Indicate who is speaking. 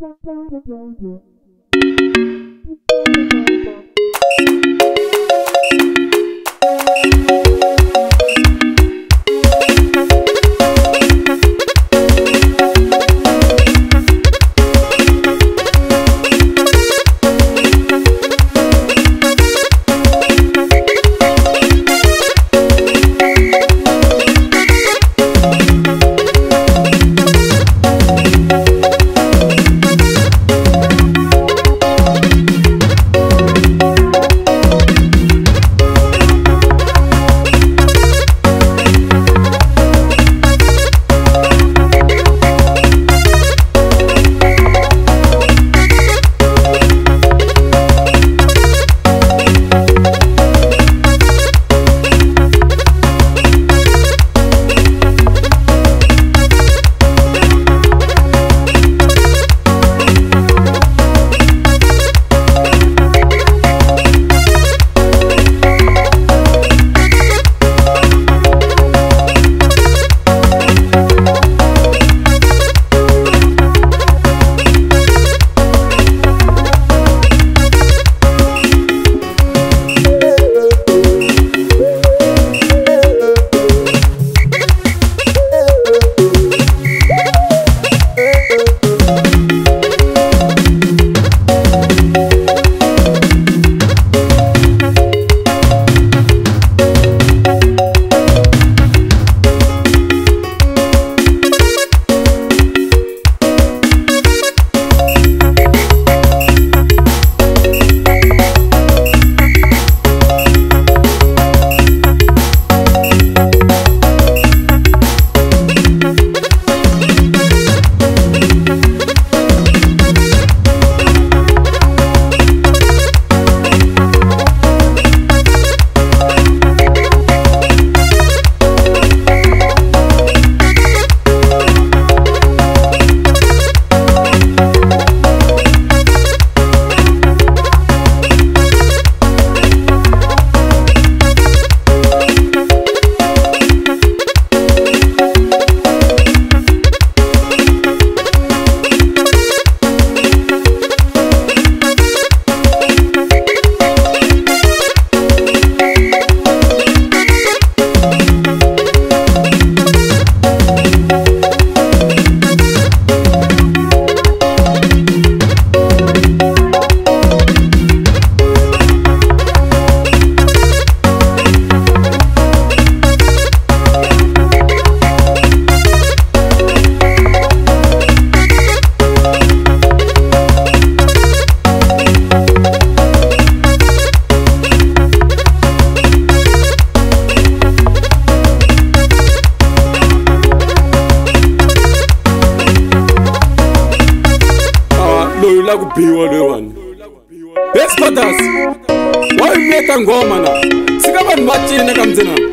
Speaker 1: Thank you. la ku biwa loyi vanhu bes brothers wa yimeka ngoma na sika vanhu va cina ka mindzinana